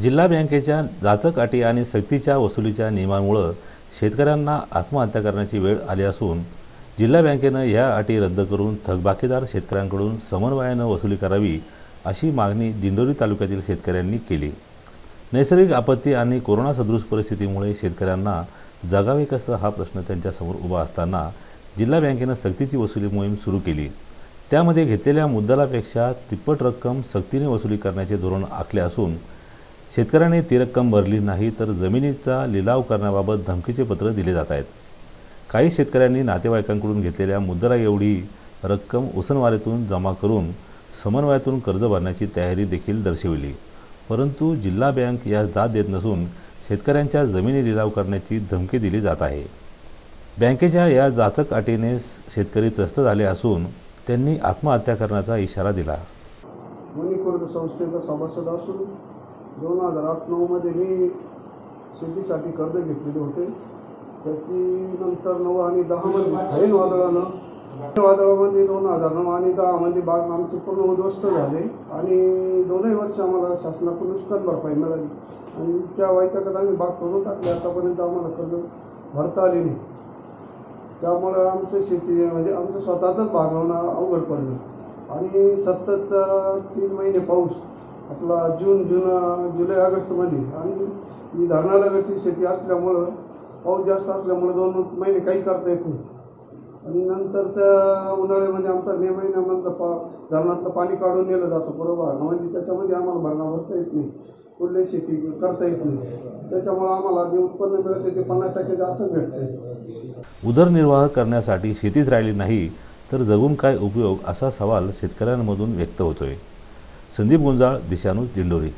जिल्हा बँकेच्या जाचक अटी आणि सक्तीच्या वसुलीच्या नियमांमुळं शेतकऱ्यांना आत्महत्या करण्याची वेळ आली असून जिल्हा बँकेनं या अटी रद्द करून थकबाकीदार शेतकऱ्यांकडून समन्वयानं वसुली करावी अशी मागणी दिंडोरी तालुक्यातील शेतकऱ्यांनी केली. नैसर्गिक आपत्ती आणि कोरोना सदृश परिस्थितीमुळे शेतकऱ्यांना जगावे कसं हा प्रश्न त्यांच्यासमोर उभा असताना जिल्हा बँकेनं सक्तीची वसुली मोहीम सुरू केली. त्यामध्ये घेतलेल्या मुद्दलापेक्षा तिप्पट रक्कम सक्तीने वसुली करण्याचे धोरण आखले असून शेतकऱ्याने ती रक्कम भरली नाही तर जमिनीचा लिलाव करण्याबाबत धमकीचे पत्र दिले जात आहेत. काही शेतकऱ्यांनी नातेवाईकांकडून घेतलेल्या मुद्रा एवढी रक्कम उसनवारीतून जमा करून समन्वयातून कर्ज भरण्याची तयारी देखील दर्शविली. परंतु जिल्हा बँक यास दाद देत नसून शेतकऱ्यांच्या जमिनी लिलाव करण्याची धमकी दिली जात आहे. बँकेच्या या जाचक अटीने शेतकरी त्रस्त झाले असून त्यांनी आत्महत्या करण्याचा इशारा दिला. दोन हजार आठ नऊमध्ये मी शेतीसाठी कर्ज घेतलेले होते. त्याची नंतर नऊ आणि दहामध्ये फैन वादळानं वादळामध्ये दोन हजार नऊ आणि दहामध्ये बाग आमचे पूर्ण उद्ध्वस्त झाले आणि दोनही वर्ष आम्हाला शासनाकडून नुकसान भरपाई मिळाली. आणि त्या वैतागात आम्ही बाग करून टाकली. आतापर्यंत आम्हाला कर्ज भरता आले नाही. त्यामुळं आमचं शेती म्हणजे आमचं स्वतःचंच भागवणं अवघड पडलं. आणि सतत तीन महिने पाऊस आपला जून जून जुलै ऑगस्टमध्ये. आणि ही धरणालगतची शेती असल्यामुळं पाऊस जास्त असल्यामुळं दोन महिने काही करता येत नाही. आणि नंतरच्या उन्हाळ्यामध्ये आमचा मे महिन्यामधलं पा धरणातलं पाणी काढून नेलं जातं बरोबर? म्हणजे त्याच्यामध्ये आम्हाला भरणा भरता येत नाही. कुठली शेती करता येत नाही. त्याच्यामुळं आम्हाला जे उत्पन्न मिळते ते पन्नास टक्के जास्त भेटते उदरनिर्वाह करण्यासाठी शेतीच राहिली नाही तर जगून काय उपयोग असा सवाल शेतकऱ्यांमधून व्यक्त होतोय. संदीप गुंजाळ दिशानू दिंडोरी.